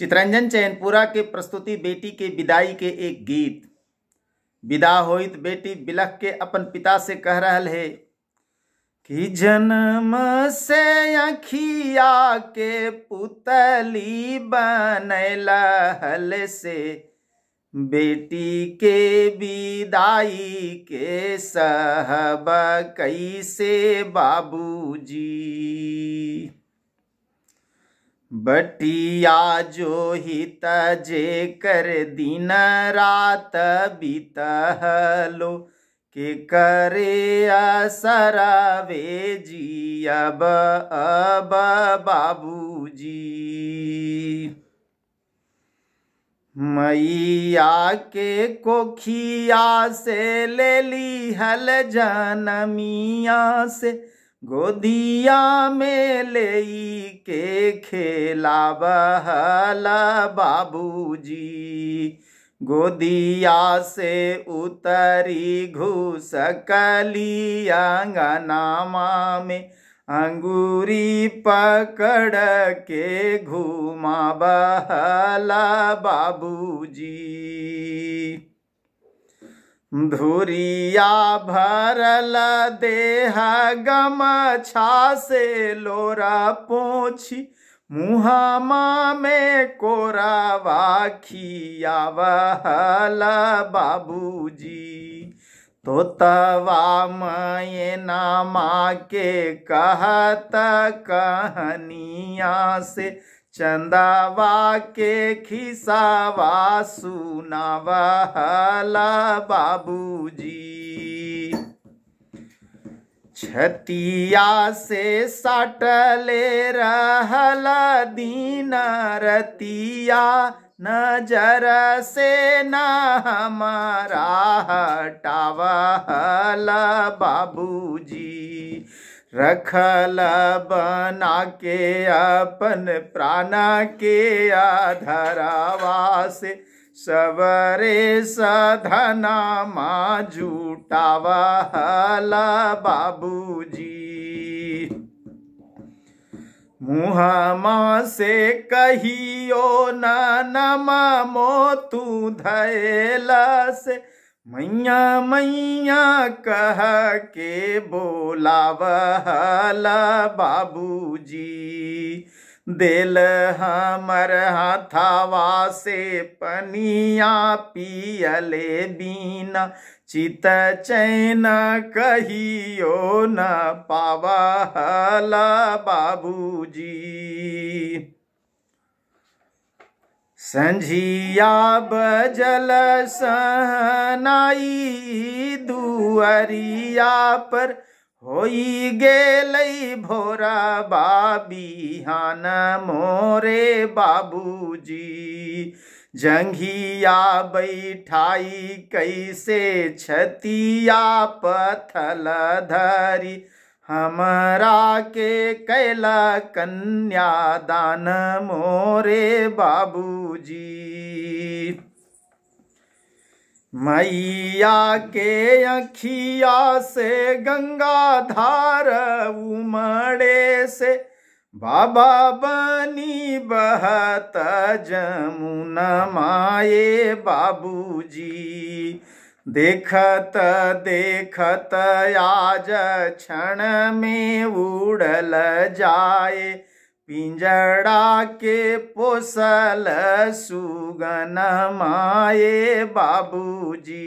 चित्रंजन चैनपुरा के प्रस्तुति बेटी के विदाई के एक गीत। विदा होइत बेटी बिलख के अपन पिता से कह रहल है, कि जन्म से अखिया के पुतली बनैला से बेटी के विदाई के सहब कैसे बाबूजी? बटिया जो हित जे कर दिन रात बीतहलो, के करे असरवे जी अब अब बाबूजी। मैया के कोखिया से ले ली हल जनमिया से गोदिया में ले के खेला बहला बाबूजी। गोदिया से उतरी घुस कली अंगनामा में। अंगूरी पकड़ के घुमा बहला बाबूजी। धुरिया भरल देह गमछा से लोरा पोछी। मुहामा में कोरावा खिया बहला बाबूजी। तो तवा मैना माँ के कहत कहनिया से चंदावा के खिसावा सुनावा बाबूजी। छतिया से सटले रहल दीन रतिया, नज़र से न हमारा हटावल बाबूजी। रखल बना के अपन प्राण के आधरावा से सवरे सधना माँ जुटावा हला बाबूजी। मुहमा से कहियो न नमा मोतू धैला से मैया मैया कह के बोलावहला बाबूजी। दिल हमर हाथावा से पनिया पियले बीना। चित चैन कहियो न पावहला बाबूजी। संझिया बजल सहनाई दुअरिया पर होई गेलई भोरा बाबिहान मोरे बाबूजी। जंघिया बैठाई कैसे छतिया पथल धरी। हमरा के कैला कन्या दान मोरे बाबूजी। मैया के अखिया से गंगा धार उमड़े से बाबा बनी बहत जमुना माए बाबूजी। देखत देखत आज क्षण में उड़ल जाए। पिंजड़ा के पोसल सुगन माए बाबूजी।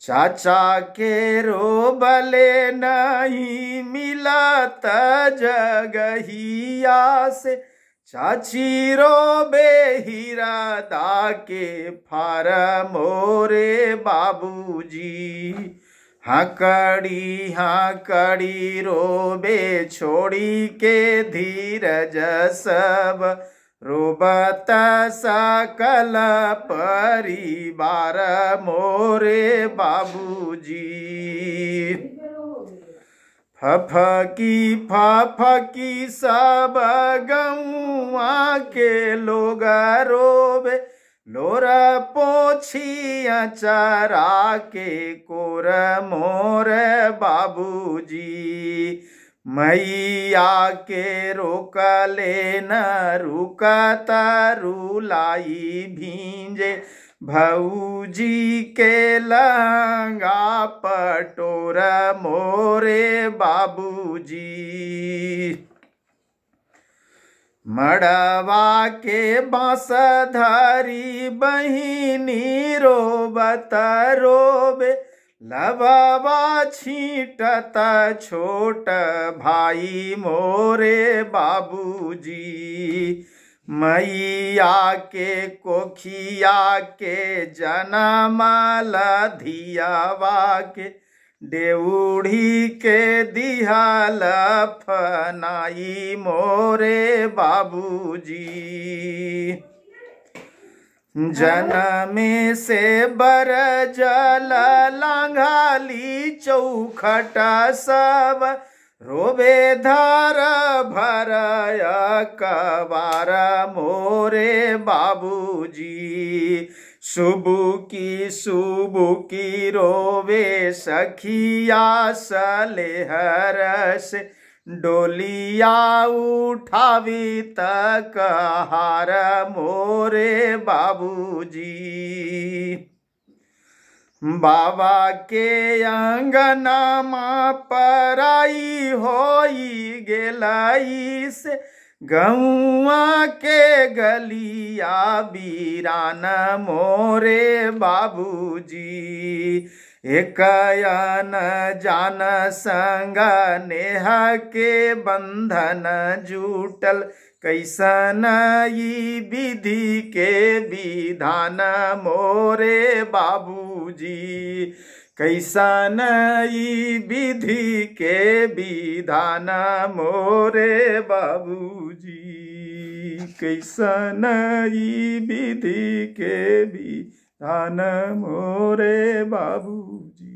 चाचा के रोबले नहीं मिलत जगहिया से। चाची रोबे हीरा दा के फार मोरे बाबूजी। हकड़ी हकड़ी रोबे छोड़ी के धीरज सब। रोबत सकल परिवार मोरे बाबूजी। फफकी फफकी सब गौआ के लोग रोबे लोर पोछिया चरा के कोर मोर बाबूजी। मैया के रोकले न रुकत, रुलाई भींजे। भौजी के लंगा पटोर मोरे बाबूजी। मड़वा के बाँस धरी बहिनी रोबत रोबे लबवा छीटत छोट भाई मोरे बाबूजी। मैया के कोखिया के जनमल धियावा के डेउढ़ी के दिहल फनाई मोरे बाबूजी। जनमे से बर जल लांघाली चौखट सब। रोबे धार भरय कबार मोरे बाबूजी। सुबुकी सुबुकी रोवे सखिया सलेहर से डोलिया उठावी तक हार मोरे बाबूजी। बाबा के अंगना मा पराई होई गेलाई से गौआ के गलिया बीरान मोरे बाबूजी। एकयन जान संग नेह के बंधन जुटल, कैसन विधि के विधान मोरे बाबूजी? कैसन विधि के विधान मोरे बाबूजी? कैसन विधि के विधान मोरे बाबूजी।